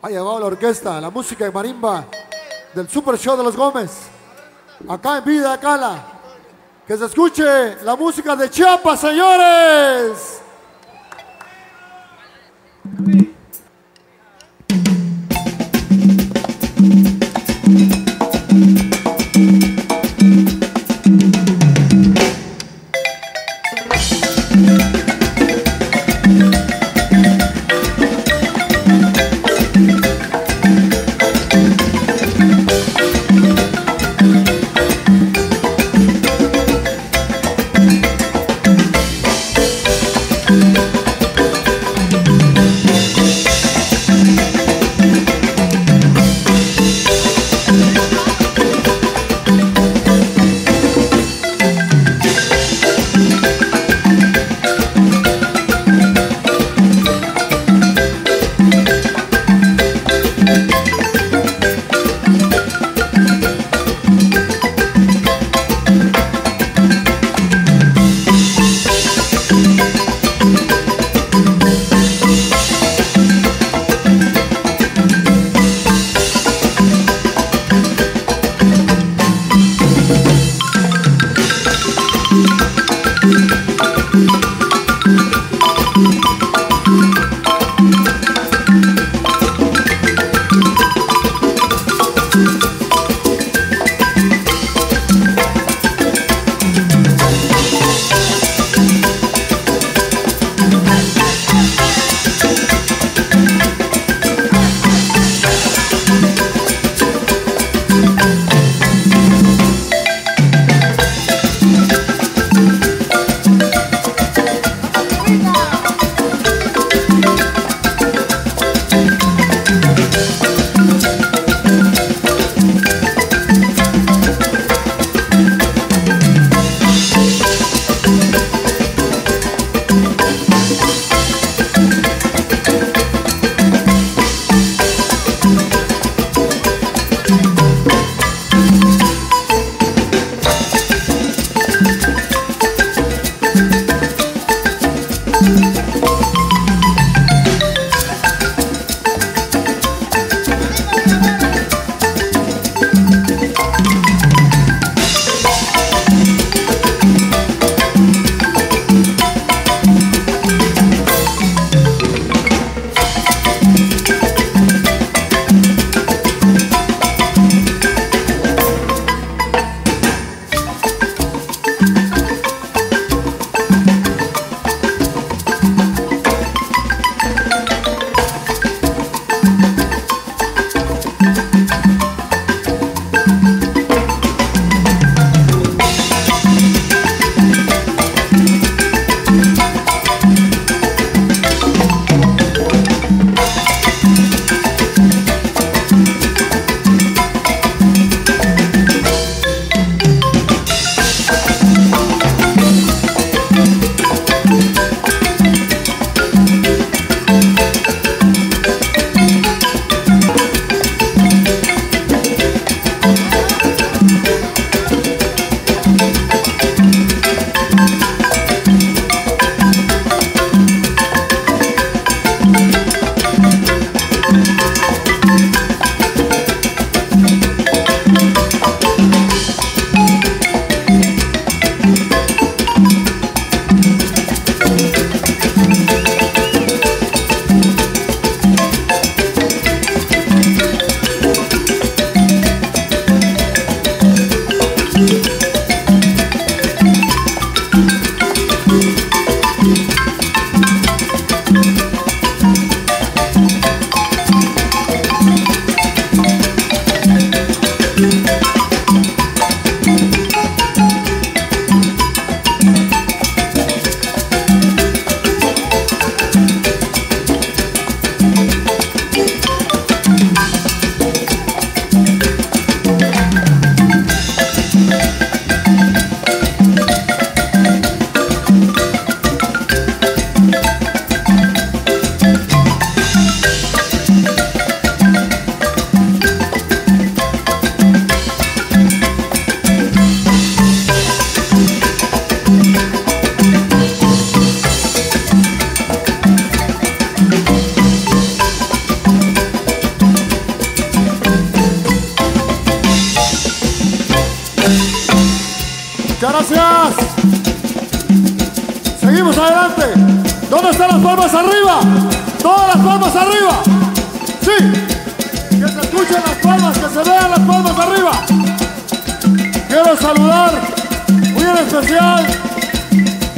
Ha llevado la orquesta, la música de marimba del Super Show de los Gómez. Acá en Vida Cala. Que se escuche la música de Chiapas, señores. Arriba? Todas las palmas arriba. Sí. Que se escuchen las palmas, que se vean las palmas arriba. Quiero saludar muy en especial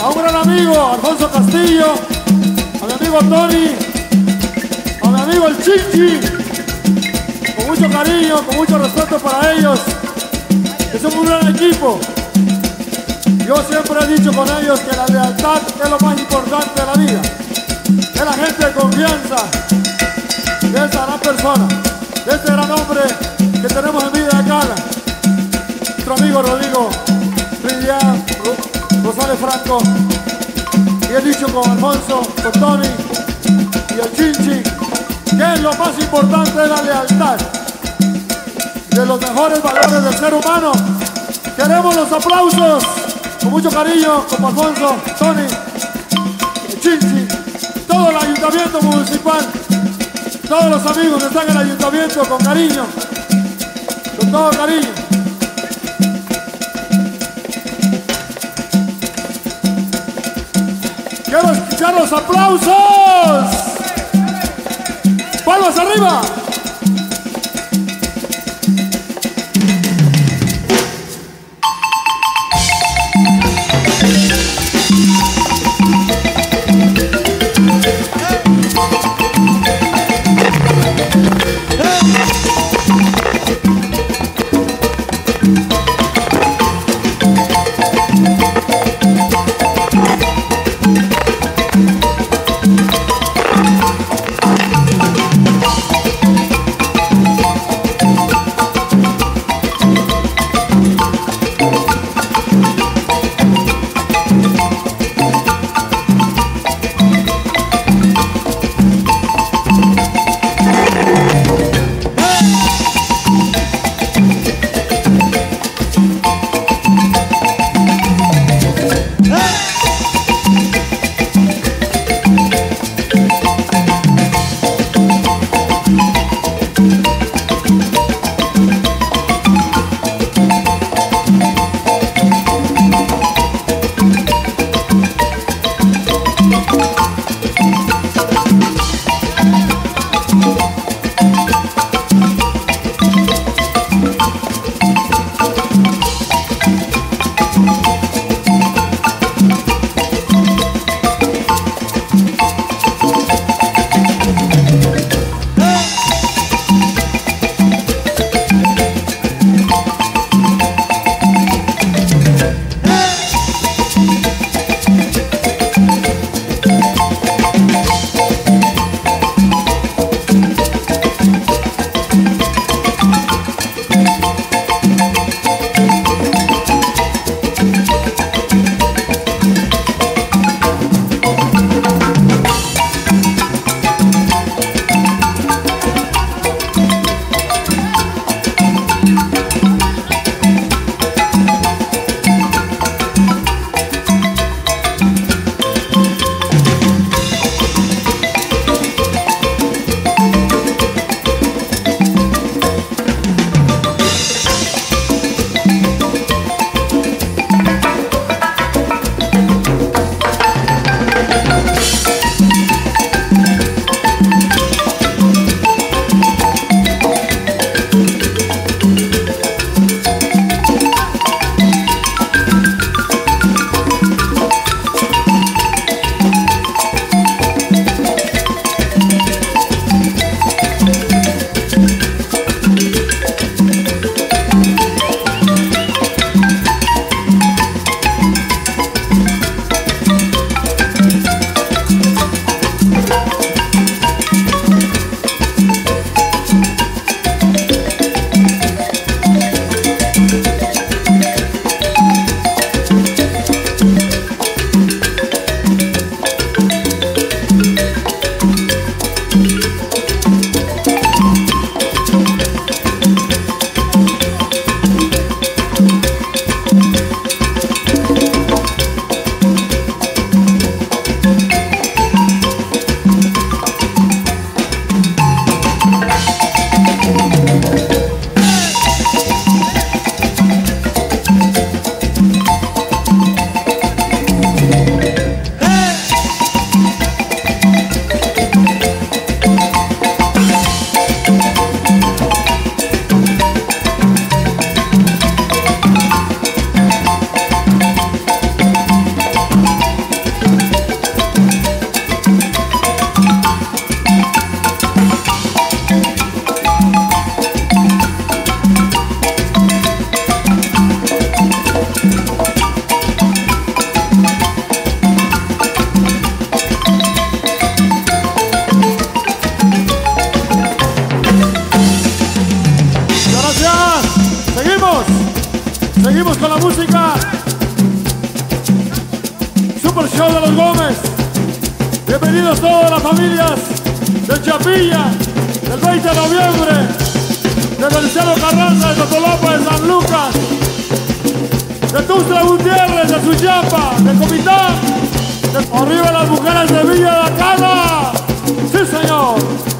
a un gran amigo, Alfonso Castillo, a mi amigo Tony, a mi amigo el Chichi, con mucho cariño, con mucho respeto para ellos, son un gran equipo. Yo siempre he dicho con ellos que la lealtad es lo más importante de la vida. Es la gente de confianza de esa gran persona, de este gran hombre que tenemos en vida de Cala. Nuestro amigo Rodrigo Fridián, Rosales Franco. Y he dicho con Alfonso, con Tony y el Chinchi, que es lo más importante de la lealtad. De los mejores valores del ser humano. Queremos los aplausos con mucho cariño, como Alfonso, ayuntamiento municipal, todos los amigos que están en el ayuntamiento con cariño, con todo cariño. Quiero escuchar los aplausos. Palmas arriba. Bienvenidos todas las familias de Chapilla, del 20 de noviembre, de Feliciano Carranza, de Totolopa, de San Lucas, de Tustra Gutiérrez, de Suyapa, de Comitán, de arriba las mujeres de Villa de Acala. Sí, señor.